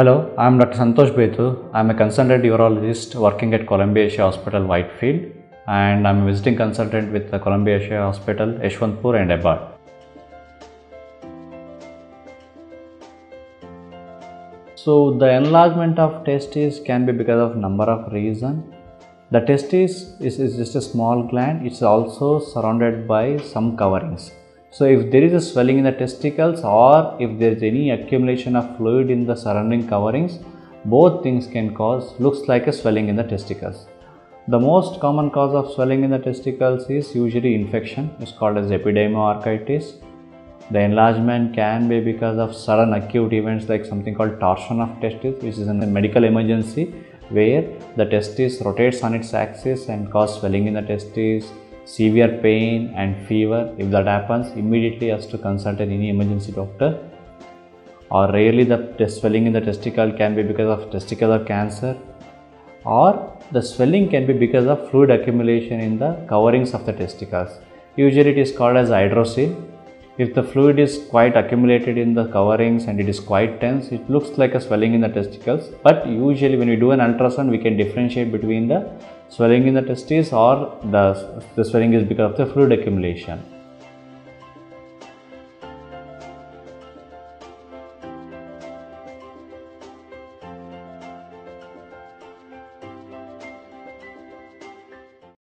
Hello, I am Dr. Santosh Bethur. I am a consultant urologist working at Columbia Asia Hospital, Whitefield, and I am a visiting consultant with the Columbia Asia Hospital, Yeshwantpur and Abad. So, the enlargement of testes can be because of number of reasons. The testes is, is just a small gland. It's also surrounded by some coverings. So, if there is a swelling in the testicles or if there is any accumulation of fluid in the surrounding coverings, both things can cause looks like a swelling in the testicles. The most common cause of swelling in the testicles is usually infection. It's called as epididymo-orchitis. The enlargement can be because of sudden acute events like something called torsion of testis, which is a medical emergency where the testis rotates on its axis and cause swelling in the testis, severe pain and fever. If that happens, immediately has to consult any emergency doctor. Or rarely the swelling in the testicle can be because of testicular cancer or the swelling can be because of fluid accumulation in the coverings of the testicles. Usually it is called as hydrocele. If the fluid is quite accumulated in the coverings and it is quite tense, it looks like a swelling in the testicles. But usually when we do an ultrasound, we can differentiate between the swelling in the testes or the, the swelling is because of the fluid accumulation.